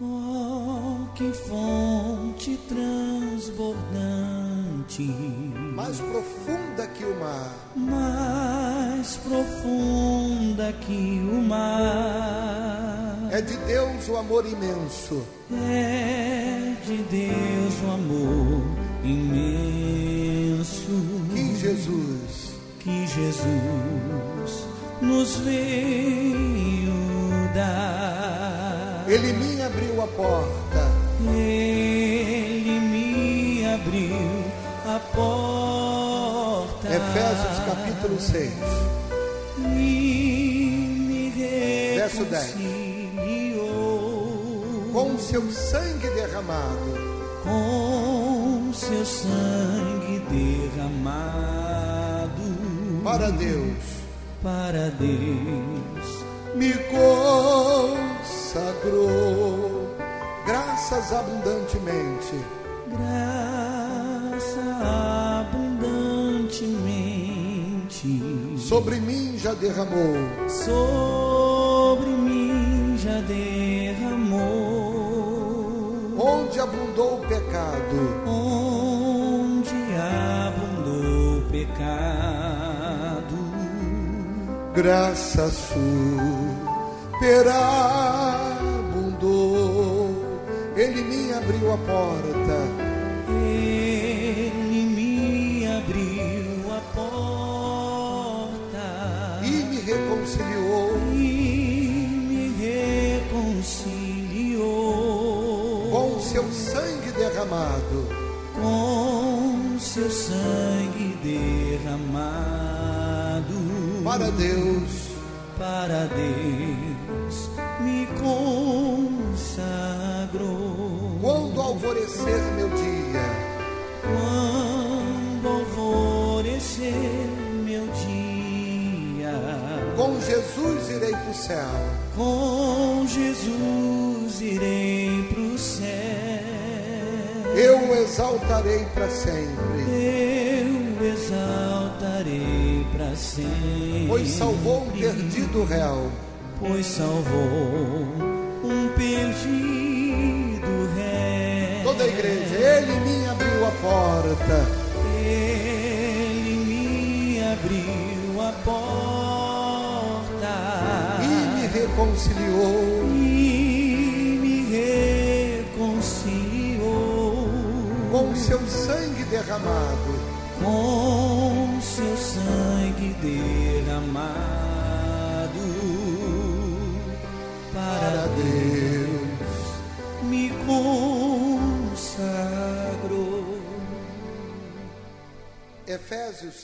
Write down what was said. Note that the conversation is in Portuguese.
Oh, que fonte transbordante, mais profunda que o mar, mais profunda que o mar. é de Deus o amor imenso, É de Deus o amor imenso. Que Jesus. Que Jesus nos veio dar. Ele me abriu a porta, Ele me abriu a porta. Efésios capítulo 6, E me Verso 10. reconciliou com o seu sangue derramado, com seu sangue derramado para Deus, para Deus. me consagrou, graças abundantemente, Graça abundantemente. Sobre mim já derramou, sobre mim já derramou. onde abundou o pecado, Onde abundou o pecado, graça superabundou, me abriu a porta, Ele me abriu a porta. E me reconciliou. E me reconciliou. Com o seu sangue derramado, com seu sangue derramado. Para Deus, para Deus alvorecer meu dia, Quando alvorecer meu dia, com Jesus irei para o céu, com Jesus irei pro céu. eu o exaltarei para sempre, Eu exaltarei para sempre. pois salvou um perdido réu, Pois salvou um perdido. Toda a igreja, Ele me abriu a porta, Ele me abriu a porta. E me reconciliou. E me reconciliou. Com seu sangue derramado, com seu sangue derramado. Para para Deus. me consagrou. Efésios